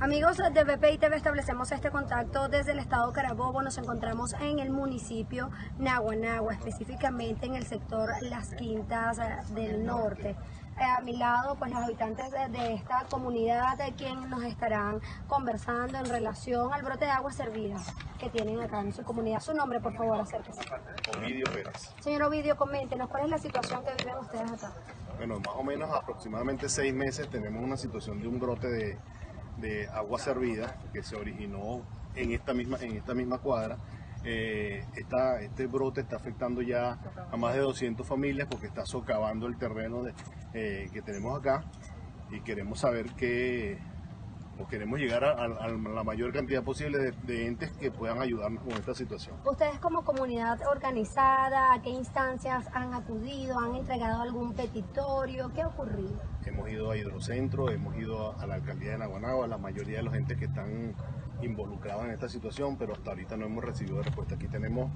Amigos de BPI TV establecemos este contacto desde el estado Carabobo. Nos encontramos en el municipio Naguanagua, específicamente en el sector Las Quintas eh, del Norte. Eh, a mi lado, pues los habitantes de, esta comunidad de quien nos estarán conversando en relación al brote de agua servida que tienen acá en su comunidad. Su nombre, por favor, acérquese. Ovidio Pérez. Señor Ovidio, coméntenos cuál es la situación que viven ustedes acá. Bueno, más o menos aproximadamente seis meses tenemos una situación de un brote de de agua servida que se originó en esta misma, en esta misma cuadra. Eh, este brote está afectando ya a más de 200 familias porque está socavando el terreno eh, que tenemos acá y queremos saber qué, queremos llegar a, la mayor cantidad posible de, entes que puedan ayudarnos con esta situación. ¿Ustedes como comunidad organizada, a qué instancias han acudido? ¿Han entregado algún petitorio? ¿Qué ha ocurrido? Hemos ido a Hidrocentro, hemos ido a la alcaldía de Naguanagua, la mayoría de los entes que están involucrados en esta situación, pero hasta ahorita no hemos recibido respuesta. Aquí tenemos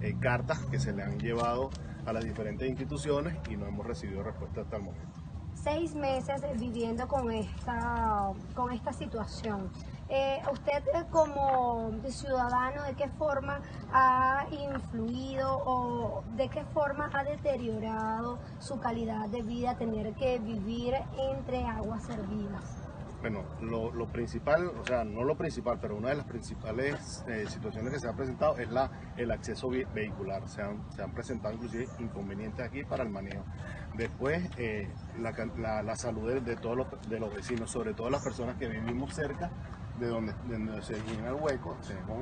eh, cartas que se le han llevado a las diferentes instituciones y no hemos recibido respuesta hasta el momento seis meses viviendo con esta, con esta situación. Eh, usted eh, como ciudadano, ¿de qué forma ha influido o de qué forma ha deteriorado su calidad de vida tener que vivir entre aguas servidas? Bueno, lo, principal, o sea, no lo principal, pero una de las principales eh, situaciones que se ha presentado es la, el acceso vehicular. Se han, se han presentado inclusive inconvenientes aquí para el manejo. Después, eh, la, salud de, todos los, de los vecinos, sobre todo las personas que vivimos cerca de donde, se llena el hueco, tenemos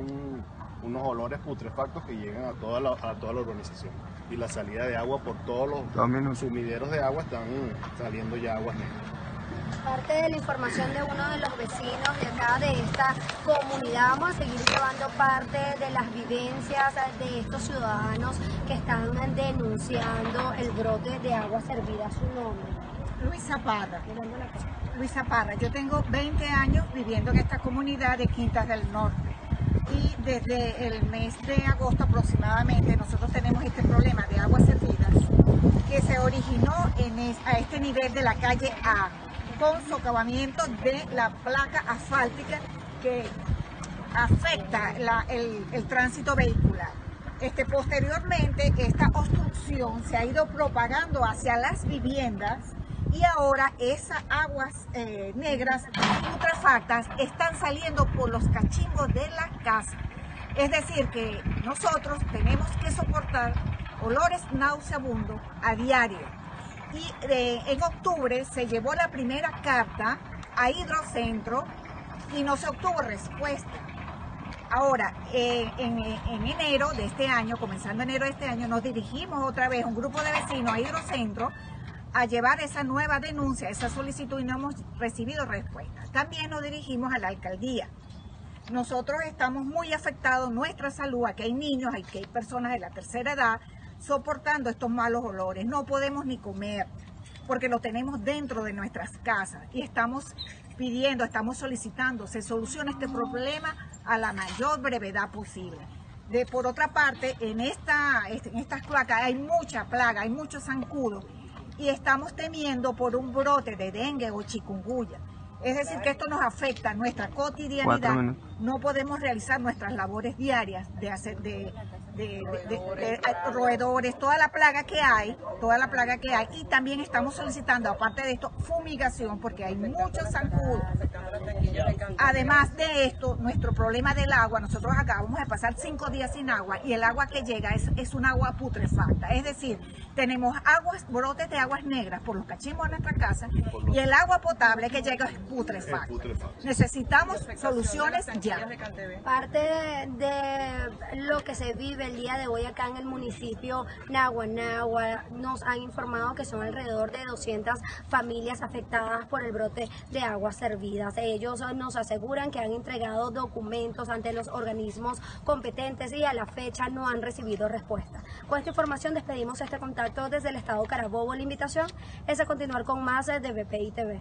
unos olores putrefactos que llegan a toda, la, a toda la urbanización. Y la salida de agua por todos los sumideros de agua están saliendo ya aguas negras. Parte de la información de uno de los vecinos de esta comunidad, vamos a seguir llevando parte de las vivencias de estos ciudadanos que están denunciando el brote de agua servida. Su nombre. Luisa Parra. Luisa Parra. Yo tengo 20 años viviendo en esta comunidad de Quintas del Norte y desde el mes de agosto aproximadamente nosotros tenemos este problema de aguas servidas que se originó en a este nivel de la calle A con socavamiento de la placa asfáltica que afecta el, tránsito vehicular. Este, posteriormente, esta obstrucción se ha ido propagando hacia las viviendas y ahora esas aguas eh, negras putrefactas están saliendo por los cachimbos de la casa. Es decir, que nosotros tenemos que soportar olores nauseabundos a diario y en octubre se llevó la primera carta a Hidrocentro y no se obtuvo respuesta. Ahora, en, enero de este año, comenzando enero de este año, nos dirigimos otra vez, un grupo de vecinos a Hidrocentro, a llevar esa nueva denuncia, esa solicitud y no hemos recibido respuesta. También nos dirigimos a la alcaldía. Nosotros estamos muy afectados, nuestra salud, aquí hay niños, aquí hay personas de la tercera edad, soportando estos malos olores. No podemos ni comer porque lo tenemos dentro de nuestras casas y estamos pidiendo, estamos solicitando, se solucione este problema a la mayor brevedad posible. De, por otra parte, en, esta, este, en estas placas hay mucha plaga, hay muchos zancudos y estamos temiendo por un brote de dengue o chikungunya. Es decir, que esto nos afecta a nuestra cotidianidad. No podemos realizar nuestras labores diarias de, hacer, de de, roedores, toda la plaga que hay, toda la plaga que hay. Y también estamos solicitando, aparte de esto, fumigación, porque hay muchos zancudos. Además de esto, nuestro problema del agua, nosotros acabamos de pasar cinco días sin agua y el agua que llega es, es un agua putrefacta. Es decir, tenemos aguas, brotes de aguas negras por los cachimbos de nuestra casa y el agua potable que llega es putrefacta. Necesitamos soluciones ya. Parte de lo que se vive el día de hoy acá en el municipio Naguanagua. Nos han informado que son alrededor de 200 familias afectadas por el brote de aguas servidas. Ellos nos aseguran que han entregado documentos ante los organismos competentes y a la fecha no han recibido respuesta. Con esta información despedimos este contacto desde el estado Carabobo. La invitación es a continuar con más de BPI TV.